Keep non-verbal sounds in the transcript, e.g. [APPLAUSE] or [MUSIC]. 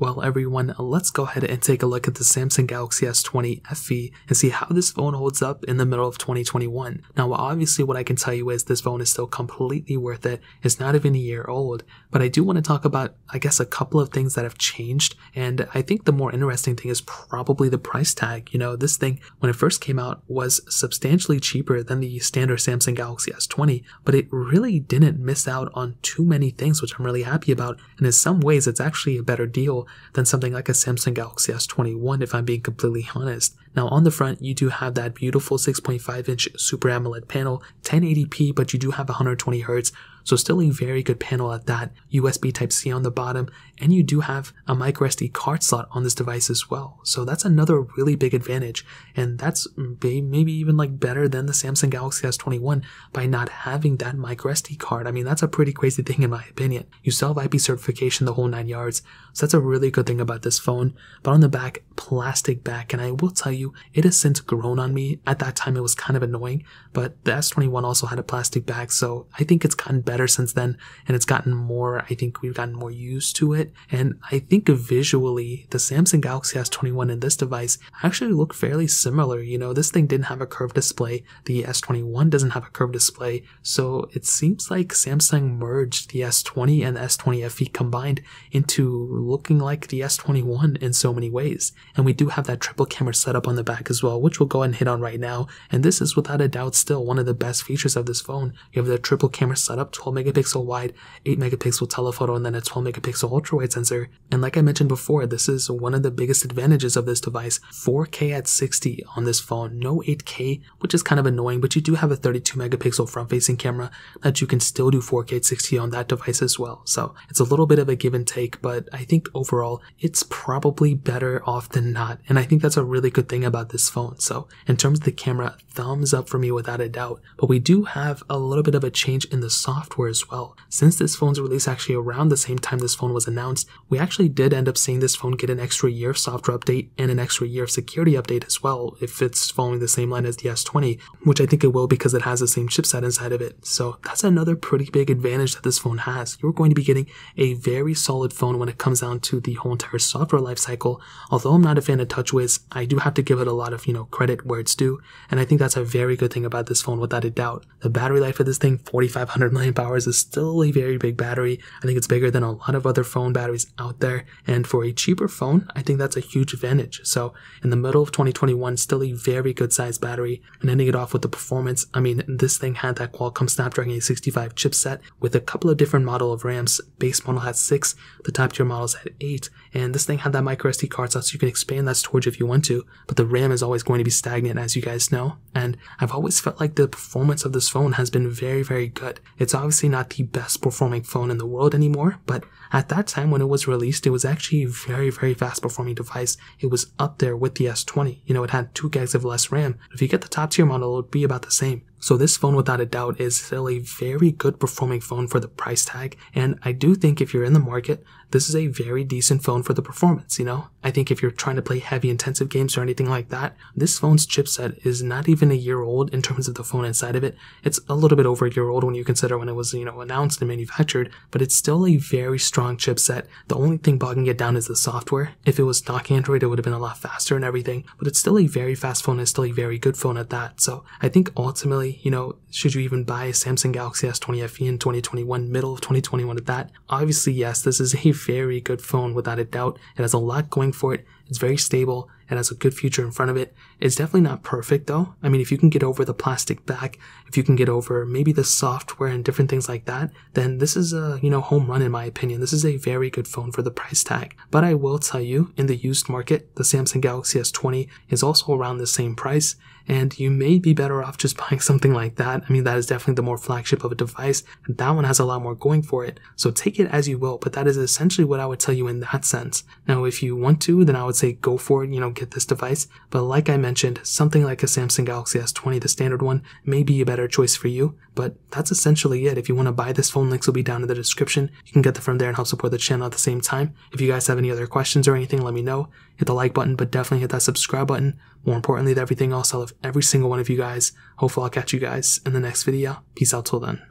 Well, everyone, let's go ahead and take a look at the Samsung Galaxy S20 FE and see how this phone holds up in the middle of 2021. Now, obviously, what I can tell you is this phone is still completely worth it. It's not even a year old, but I do want to talk about, I guess, a couple of things that have changed. And I think the more interesting thing is probably the price tag. You know, this thing, when it first came out, was substantially cheaper than the standard Samsung Galaxy S20, but it really didn't miss out on too many things, which I'm really happy about. And in some ways, it's actually a better deal than something like a Samsung Galaxy S21 if I'm being completely honest. Now on the front, you do have that beautiful 6.5 inch Super AMOLED panel, 1080p, but you do have 120 Hz, so still a very good panel at that. USB Type-C on the bottom, and you do have a microSD card slot on this device as well. So that's another really big advantage, and that's maybe even like better than the Samsung Galaxy S21 by not having that microSD card. I mean, that's a pretty crazy thing in my opinion. You still have IP certification the whole nine yards, so that's a really good thing about this phone. But on the back, plastic back, and I will tell you, it has since grown on me. At that time, it was kind of annoying, but the S21 also had a plastic back, so I think it's gotten better since then, and it's gotten more, I think we've gotten more used to it. And I think visually, the Samsung Galaxy S21 and this device actually look fairly similar. You know, this thing didn't have a curved display, the S21 doesn't have a curved display, so it seems like Samsung merged the S20 and the S20 FE combined into looking like the S21 in so many ways. And we do have that triple camera setup on the back as well, which we'll go ahead and hit on right now. And this is without a doubt still one of the best features of this phone. You have the triple camera setup, 12 megapixel wide, 8 megapixel telephoto, and then a 12 megapixel ultra wide sensor. And like I mentioned before, this is one of the biggest advantages of this device 4K at 60 on this phone, no 8K, which is kind of annoying, but you do have a 32 megapixel front facing camera that you can still do 4K at 60 on that device as well. So it's a little bit of a give and take, but I think overall it's probably better off than not. And I think that's a really good thing about this phone. So in terms of the camera, thumbs up for me without a doubt. But we do have a little bit of a change in the software as well. Since this phone's release actually around the same time this phone was announced, we actually did end up seeing this phone get an extra year of software update and an extra year of security update as well if it's following the same line as the S20, which I think it will because it has the same chipset inside of it. So that's another pretty big advantage that this phone has. You're going to be getting a very solid phone when it comes down to the whole entire software lifecycle. Although I'm not a fan of TouchWiz, I do have to give it a lot of, you know, credit where it's due. And I think that's a very good thing about this phone without a doubt. The battery life of this thing, 4500 milliamp hours is still a very big battery. I think it's bigger than a lot of other phone batteries out there. And for a cheaper phone, I think that's a huge advantage. So in the middle of 2021, still a very good sized battery. And ending it off with the performance, I mean, this thing had that Qualcomm Snapdragon 865 chipset with a couple of different model of RAMs. Base model had six, the top tier models had eight, and this thing had that micro SD card slot so you can expand that storage if you want to, but the RAM is always going to be stagnant as you guys know. And I've always felt like the performance of this phone has been very, very good. It's obviously not the best performing phone in the world anymore, but at that time when it was released, it was actually a very, very fast performing device. It was up there with the S20. You know, it had 2 gigs of less RAM. If you get the top tier model, it would be about the same. So this phone without a doubt is still a very good performing phone for the price tag. And I do think if you're in the market, this is a very decent phone for the performance, you know? I think if you're trying to play heavy intensive games or anything like that, this phone's chipset is not even a year old in terms of the phone inside of it. It's a little bit over a year old when you consider when it was, you know, announced and manufactured, but it's still a very strong chipset. The only thing bogging it down is the software. If it was stock Android, it would have been a lot faster and everything, but it's still a very fast phone and still a very good phone at that. So I think ultimately, you know, should you even buy a Samsung Galaxy S20 FE in 2021, middle of 2021 at that? Obviously, yes, this is a very good phone without a doubt. It has a lot going for it. It's very stable. It has a good future in front of it. It's definitely not perfect though. I mean, if you can get over the plastic back, if you can get over maybe the software and different things like that, then this is a, you know, home run in my opinion. This is a very good phone for the price tag. But I will tell you, in the used market, the Samsung Galaxy S20 is also around the same price and you may be better off just [LAUGHS] buying something like that. I mean, that is definitely the more flagship of a device, and that one has a lot more going for it. So take it as you will, but that is essentially what I would tell you in that sense. Now, if you want to, then I would say go for it, you know, get this device. But like I mentioned, something like a Samsung Galaxy S20, the standard one, may be a better choice for you. But that's essentially it. If you want to buy this phone, links will be down in the description. You can get them from there and help support the channel at the same time. If you guys have any other questions or anything, let me know. Hit the like button, but definitely hit that subscribe button. More importantly than everything else, I love every single one of you guys. Hopefully I'll catch you guys in the next video. Peace out till then.